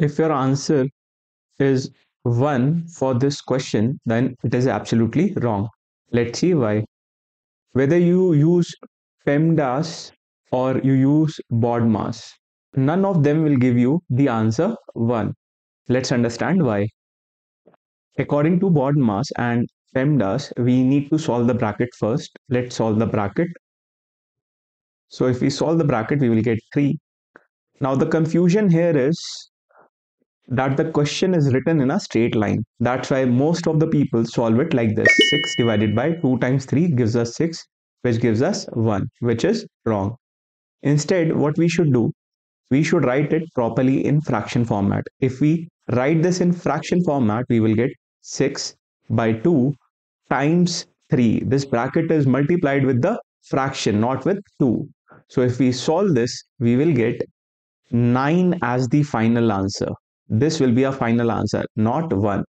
If your answer is 1 for this question, then it is absolutely wrong. Let's see why. Whether you use PEMDAS or you use BODMAS, none of them will give you the answer 1. Let's understand why. According to BODMAS and PEMDAS, we need to solve the bracket first. Let's solve the bracket. So if we solve the bracket, we will get 3. Now the confusion here is that the question is written in a straight line. That's why most of the people solve it like this. 6 divided by 2 times 3 gives us 6, which gives us 1, which is wrong. Instead, what we should do, we should write it properly in fraction format. If we write this in fraction format, we will get 6 by 2 times 3. This bracket is multiplied with the fraction, not with 2. So if we solve this, we will get 9 as the final answer. This will be a final answer, not 1.